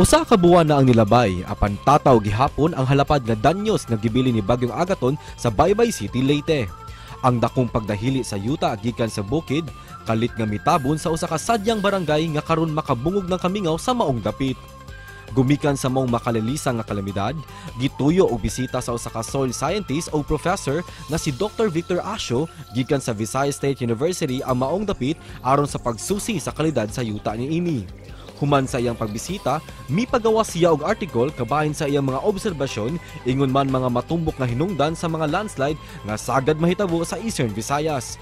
Usa ka buwan na ang nilabay apan tataw gihapon ang halapad nga danyos nga gibili ni Bagyong Agaton sa Baybay City, Leyte. Ang dakong pagdahili sa yuta gikan sa bukid kalit nga mitabon sa usa ka sadyang barangay nga karon makabungog ng kamingaw sa maong dapit. Gumikan sa maong makalalisang nga kalamidad, gituyo og bisita sa usa ka soil scientist o professor nga si Dr. Victor Asho gikan sa Visayas State University ang maong dapit aron sa pagsusi sa kalidad sa yuta niini. Human sa iyang pagbisita, mipagawa siya og article kabahin sa iyang mga obserbasyon ingon man mga matumbok nga hinungdan sa mga landslide nga sagad mahitabo sa Eastern Visayas.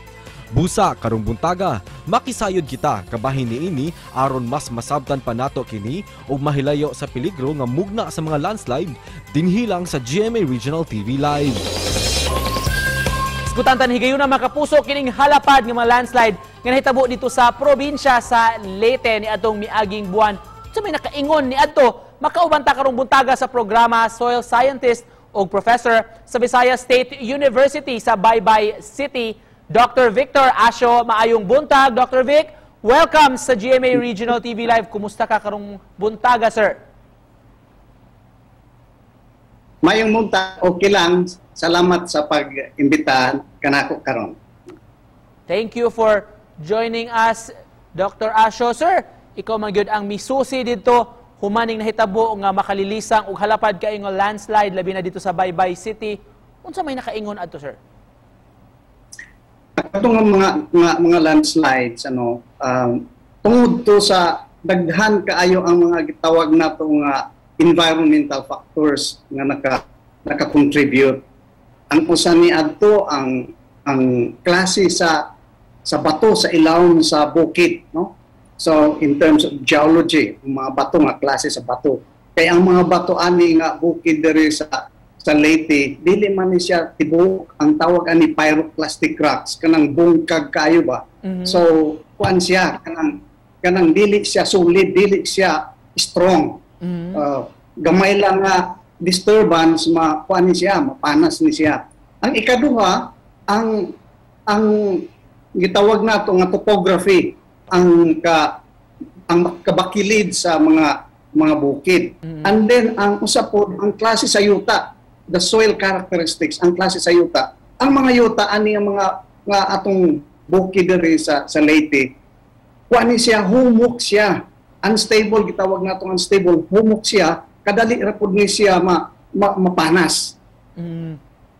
Busa karong buntaga, makisayod kita kabahin niini aron mas masabtan pa nato kini ug mahilayo sa peligro nga mugna sa mga landslide dinhi lang sa GMA Regional TV Live. Iskutantan higayon na makapuso kining halapad nga mga landslide nga nahitabo dito sa probinsya sa Leyte ni atong miaging buwan. Sa may nakaingon ni adto makaubanta karong buntaga sa programa Soil Scientist o Professor sa Visayas State University sa Baybay City, Dr. Victor Asho. Maayong buntag, Dr. Vic. Welcome sa GMA Regional TV Live. Kumusta ka karong buntaga, sir? Mayong munta, okay lang. Salamat sa pag-imbitahan kanako karon. Thank you for joining us, Dr. Asho. Sir, ikaw man gyud ang misusi dito humaning nahitabo nga makalilisang ug halapad kay nga landslide labi na dito sa Baybay City. Unsa may nakaingon adto, sir? Ito nga mga, mga, mga landslides, ano, um, tungod to sa daghan kaayo ang mga gitawag na to nga environmental factors nga naka naka-contribute. Ang usa ni adto ang ang klase sa sa bato sa ilawom sa bukid, no? So in terms of geology, mga bato nga klase sa bato. Kaya ang mga bato ani nga bukid diri sa sa Leyte, dili man ni siya tibuok ang tawag ani pyroclastic rocks kanang bungkag kayo ba. Mhm. So kuan siya kanang kanang dili siya solid, dili siya strong. Mhm. Uh, gamay lang nga disturbance ma kuan ni siya, mapanas ni siya. Ang ikaduha, ang ang gitawag nato nga topography ang ka ang kabakilid sa mga mga bukid. Mhm. And then ang usapod ang klase sa yuta, the soil characteristics, ang klase sa yuta. Ang mga yuta ani ang mga nga atong bukid diri sa sa Leyte. Kuan siya humok siya. Unstable gitawag natong unstable, humok siya, kadali ra pud ni siya ma, ma mapanas. Mhm.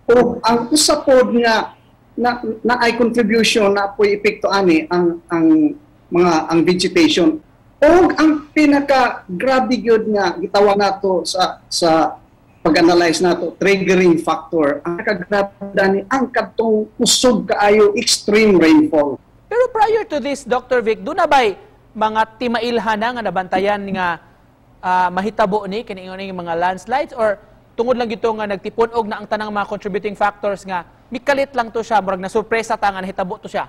O ang usapod nga na, na ay contribution na po epekto ani ang ang mga ang vegetation. O ang pinaka grabe gyud nga gitawag nato sa sa pag-analyze nato triggering factor. Ang nakagrabe ni ang kadtong usog kaayo extreme rainfall. Pero prior to this, Dr. Vic, doon na ba'y mga timailhan na nga nabantayan nga ah, mahitabo ni kaniingon nga mga landslides? Or tungod lang gito nga nagtipon og na ang tanang mga contributing factors nga mikalit lang to siya murag na sorpresa ta nga nahitabo to siya.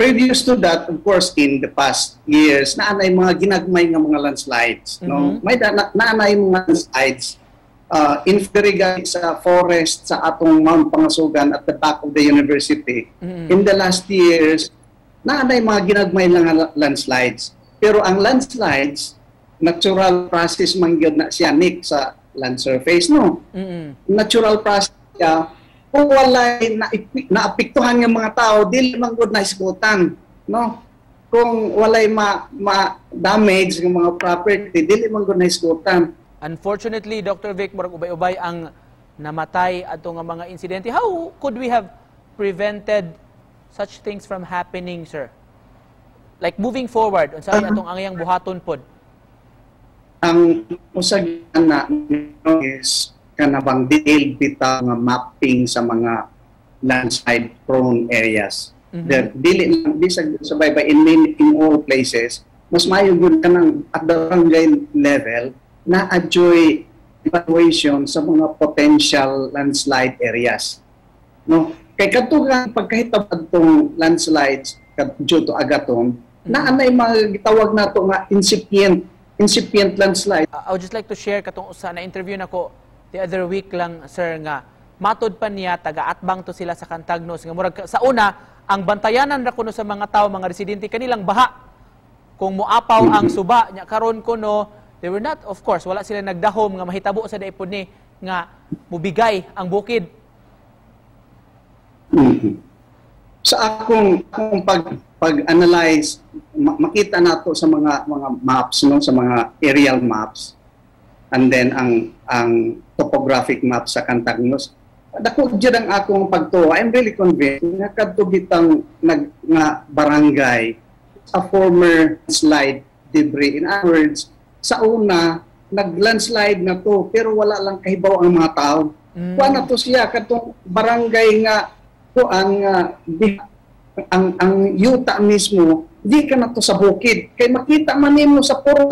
previous to that of course in the past years naanay mga ginagmay nga mga landslides no Mhm. may da, na, naanay mga landslides uh, in Firigan sa forest sa atong Mount Pangasugan at the back of the university Mhm. in the last years naanay mga ginagmay lang nga landslides pero ang landslides natural process man gyud na siya Nick, sa land surface no Mm. natural process siya kung walay na naapektuhan ng mga tao dili man gud na isgutan no kung walay ma, ma damage ng mga property dili man gud na isgutan Unfortunately, Dr. Vic, murag ubay-ubay ang namatay ato nga mga insidente. How could we have prevented such things from happening, sir? Like moving forward, unsa Um, atong angayang buhaton pod? ang usag na is kanabang detailed bitaw nga mapping sa mga landslide prone areas? Mhm. there dili lang bisag sa baybay in many in all places mas maayo gud kanang at the barangay level na adjoy evaluation sa mga potential landslide areas. No? Kay katugang pagkahitabo adtong landslides due to agaton na anay mga gitawag nato nga incipient incipient landslide. Uh, I would just like to share katong usa na interview nako the other week lang sir nga matod pa niya taga atbang to sila sa Cantagnos. Nga murag sa una ang bantayanan ra kuno sa mga tao mga residente kanilang baha. Kung muapaw ang suba nya karon ko no they were not of course wala sila nagdahom nga mahitabo sa daipod ni nga mubigay ang bukid. Mhm. Sa akong, akong pag pag-analyze, ma- makita nato sa mga mga maps no? Sa mga aerial maps and then ang ang topographic map sa Cantagnos. Dako jud ang akong pagtuwa. I'm really convinced nga kadto bitang nag nga barangay a former slide debris. In other words, sa una nag-landslide na to pero wala lang kahibaw ang mga tao. Mm. Kuha na to siya katong barangay nga ko ang ah, ang ang yuta mismo di ka na to sa bukid kay makita man nimo sa puro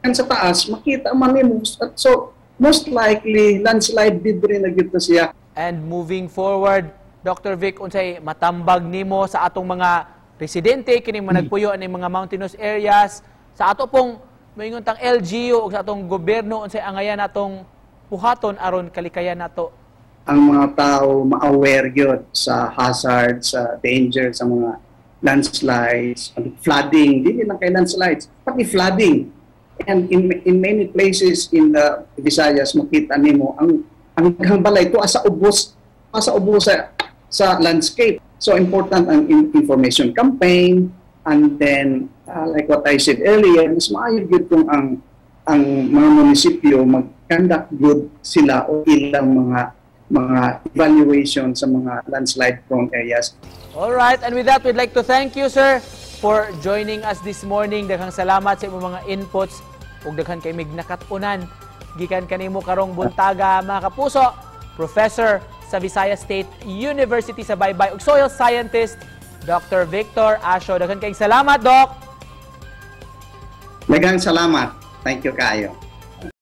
kan sa taas makita man nimo so most likely landslide debris na gyud to siya. And moving forward, Dr. Vic, unsay matambag nimo sa atong mga residente kining mga nagpuyo ni mga mountainous areas. Sa ato pong moingon tang LGU ug sa atong gobyerno unsay angayan natong puhaton aron kalikayan nato. ang mga tao ma-aware gyud sa hazard sa danger sa mga landslides flooding dili lang kay landslides pati flooding and in in many places in the Visayas makita nimo ang ang ang balay to asa ubos asa ubos sa sa landscape. So important ang in- information campaign and then uh, like what I said earlier mas maayo gyud kung ang ang mga munisipyo mag-conduct good sila o ilang mga mga evaluation sa mga landslide prone areas. All right, and with that, we'd like to thank you, sir, for joining us this morning. Daghang salamat sa imong mga inputs ug daghan kay mig nakatunan gikan kanimo karong buntaga mga kapuso. Professor sa Visayas State University sa Baybay ug soil scientist Dr. Victor Asho. Daghan kay salamat, Doc. Daghang salamat thank you kayo